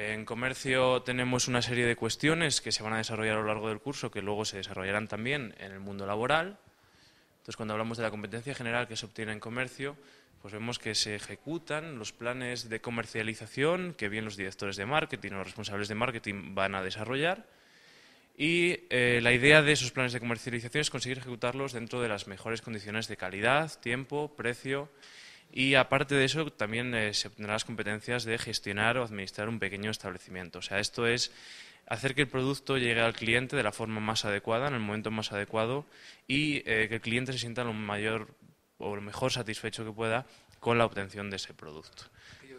En comercio tenemos una serie de cuestiones que se van a desarrollar a lo largo del curso, que luego se desarrollarán también en el mundo laboral. Entonces, cuando hablamos de la competencia general que se obtiene en comercio, pues vemos que se ejecutan los planes de comercialización que bien los directores de marketing o los responsables de marketing van a desarrollar. Y eh, la idea de esos planes de comercialización es conseguir ejecutarlos dentro de las mejores condiciones de calidad, tiempo, precio y aparte de eso, también eh, se obtendrán las competencias de gestionar o administrar un pequeño establecimiento. O sea, esto es hacer que el producto llegue al cliente de la forma más adecuada, en el momento más adecuado, y eh, que el cliente se sienta lo mayor o lo mejor satisfecho que pueda con la obtención de ese producto.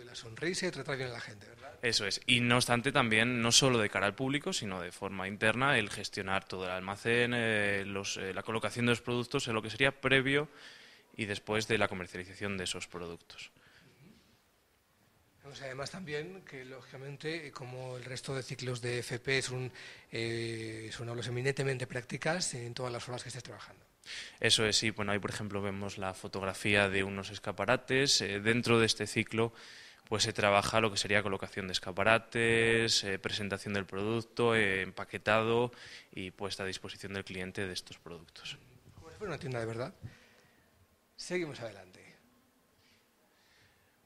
la sonrisa y tratar bien a la gente, ¿verdad? Eso es. Y no obstante, también, no solo de cara al público, sino de forma interna, el gestionar todo el almacén, eh, la colocación de los productos en lo que sería previo y después de la comercialización de esos productos. además también que, lógicamente, como el resto de ciclos de FP son, eh, son aulas eminentemente prácticas en todas las horas que estés trabajando. Eso es, sí. Bueno, ahí, por ejemplo, vemos la fotografía de unos escaparates. Eh, dentro de este ciclo pues se trabaja lo que sería colocación de escaparates, eh, presentación del producto, empaquetado y puesta a disposición del cliente de estos productos. Como si fuera una tienda de verdad. Seguimos adelante.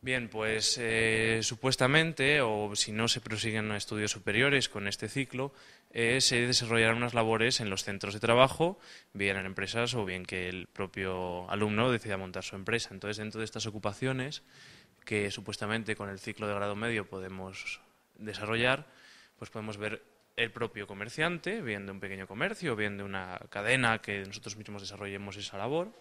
Bien, pues eh, supuestamente, o si no se prosiguen estudios superiores con este ciclo, eh, se desarrollarán unas labores en los centros de trabajo, bien en empresas o bien que el propio alumno decida montar su empresa. Entonces, dentro de estas ocupaciones, que supuestamente con el ciclo de grado medio podemos desarrollar, pues podemos ver el propio comerciante, bien de un pequeño comercio, bien de una cadena que nosotros mismos desarrollemos esa labor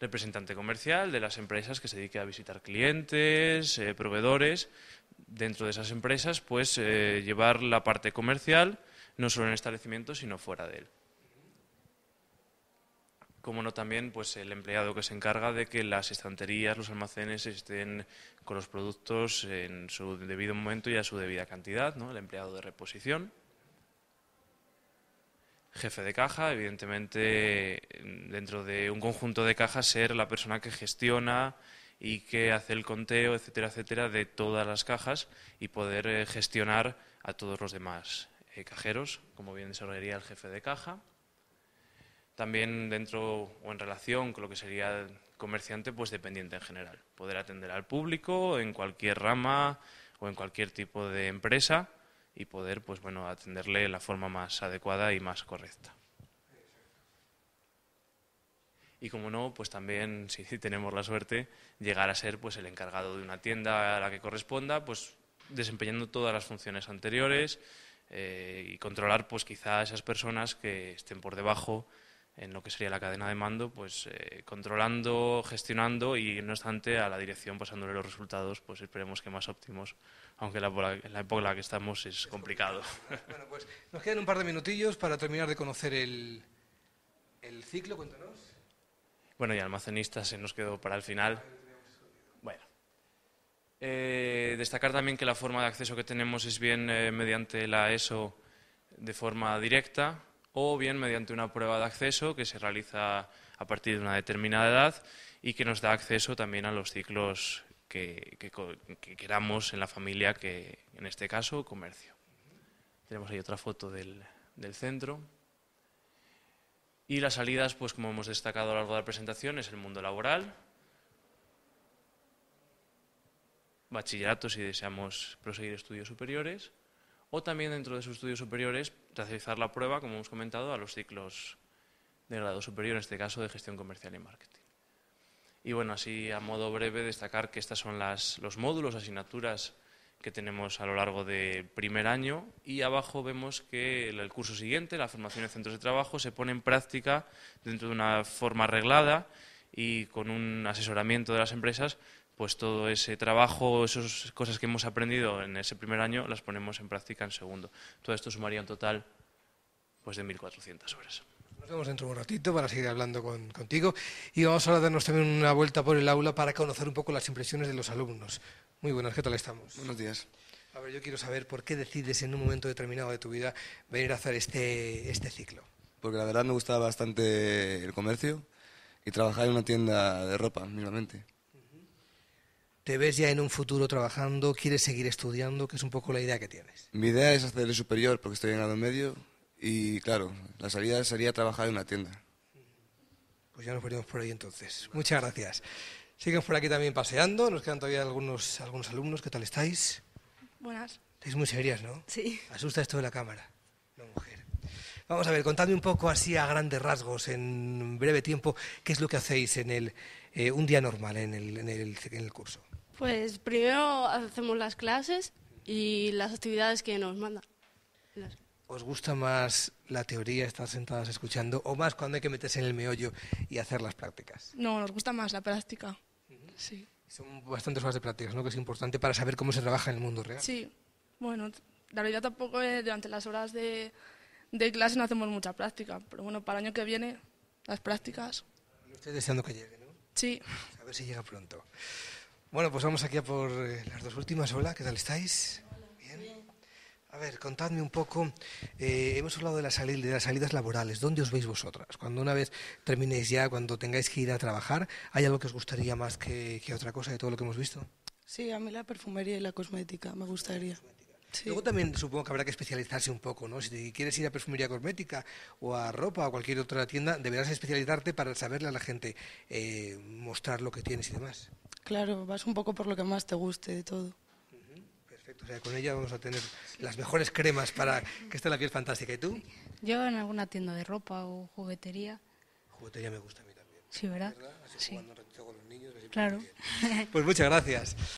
representante comercial de las empresas que se dedique a visitar clientes, eh, proveedores. Dentro de esas empresas, pues eh, llevar la parte comercial, no solo en el establecimiento, sino fuera de él. Como no también, pues el empleado que se encarga de que las estanterías, los almacenes estén con los productos en su debido momento y a su debida cantidad, ¿no? El empleado de reposición jefe de caja, evidentemente dentro de un conjunto de cajas ser la persona que gestiona y que hace el conteo, etcétera, etcétera, de todas las cajas y poder eh, gestionar a todos los demás eh, cajeros, como bien desarrollaría el jefe de caja. También dentro o en relación con lo que sería comerciante, pues dependiente en general. Poder atender al público en cualquier rama o en cualquier tipo de empresa y poder pues bueno atenderle de la forma más adecuada y más correcta. Y como no, pues también si tenemos la suerte llegar a ser pues el encargado de una tienda a la que corresponda, pues desempeñando todas las funciones anteriores eh, y controlar pues quizá a esas personas que estén por debajo en lo que sería la cadena de mando, pues eh, controlando, gestionando y no obstante a la dirección pasándole los resultados, pues esperemos que más óptimos, aunque la, en la época en la que estamos es complicado. Bueno, pues nos quedan un par de minutillos para terminar de conocer el, el ciclo, cuéntanos. Bueno, y almacenista se nos quedó para el final. Bueno. Eh, destacar también que la forma de acceso que tenemos es bien eh, mediante la ESO de forma directa, o bien mediante una prueba de acceso que se realiza a partir de una determinada edad y que nos da acceso también a los ciclos que, queramos en la familia, que en este caso comercio. Tenemos ahí otra foto del, del centro. Y las salidas, pues como hemos destacado a lo largo de la presentación, es el mundo laboral, bachillerato si deseamos proseguir estudios superiores, o también dentro de sus estudios superiores realizar la prueba, como hemos comentado, a los ciclos de grado superior, en este caso de gestión comercial y marketing. Y bueno, así a modo breve destacar que estos son las, los módulos, asignaturas que tenemos a lo largo del primer año y abajo vemos que el curso siguiente, la formación en centros de trabajo, se pone en práctica dentro de una forma arreglada y con un asesoramiento de las empresas pues todo ese trabajo, esas cosas que hemos aprendido en ese primer año, las ponemos en práctica en segundo. Todo esto sumaría un total pues, de 1.400 horas. Nos vemos dentro de un ratito para seguir hablando contigo y vamos a darnos también una vuelta por el aula para conocer un poco las impresiones de los alumnos. Muy buenas, ¿qué tal estamos? Buenos días. A ver, yo quiero saber por qué decides en un momento determinado de tu vida venir a hacer este, este ciclo. Porque la verdad me gustaba bastante el comercio y trabajar en una tienda de ropa, mismamente. ¿Te ves ya en un futuro trabajando? ¿Quieres seguir estudiando? ¿Qué es un poco la idea que tienes? Mi idea es hacer el superior porque estoy en grado medio y claro, la salida sería trabajar en una tienda. Pues ya nos veremos por ahí entonces. Muchas gracias. Siguen por aquí también paseando. Nos quedan todavía algunos, algunos alumnos. ¿Qué tal estáis? Buenas. Estáis muy serias, ¿no? Sí. Asusta esto de la cámara. No, mujer. Vamos a ver, contadme un poco así a grandes rasgos, en breve tiempo, qué es lo que hacéis en el, eh, un día normal en el, en, el, en el curso. Pues primero hacemos las clases y las actividades que nos mandan. Las- ¿Os gusta más la teoría, estar sentadas escuchando, o más cuando hay que meterse en el meollo y hacer las prácticas? No, nos gusta más la práctica. Sí. Son bastantes horas de prácticas, ¿no? Que es importante para saber cómo se trabaja en el mundo real. Sí. Bueno, la realidad tampoco es durante las horas de, de clase no hacemos mucha práctica, pero bueno, para el año que viene, las prácticas, Estoy deseando que llegue, ¿no? Sí. A ver si llega pronto. Bueno, pues vamos aquí a por eh, las dos últimas. Hola, ¿qué tal estáis? Bien. A ver, contadme un poco. eh, hemos hablado de, la sali- de las salidas laborales. ¿Dónde os veis vosotras? Cuando una vez terminéis ya, cuando tengáis que ir a trabajar, ¿hay algo que os gustaría más que, que otra cosa de todo lo que hemos visto? Sí, a mí la perfumería y la cosmética me gustaría. Sí. Luego también supongo que habrá que especializarse un poco, ¿no? Si te quieres ir a perfumería cosmética o a ropa o a cualquier otra tienda, deberás especializarte para saberle a la gente eh, mostrar lo que tienes y demás. Claro, vas un poco por lo que más te guste de todo. Perfecto, o sea, con ella vamos a tener las mejores cremas para que esté la piel fantástica. ¿Y tú? Yo en alguna tienda de ropa o juguetería. Juguetería me gusta a mí también. Sí, ¿verdad? Así Sí. jugando un ratito con los niños. Claro. Pues muchas gracias.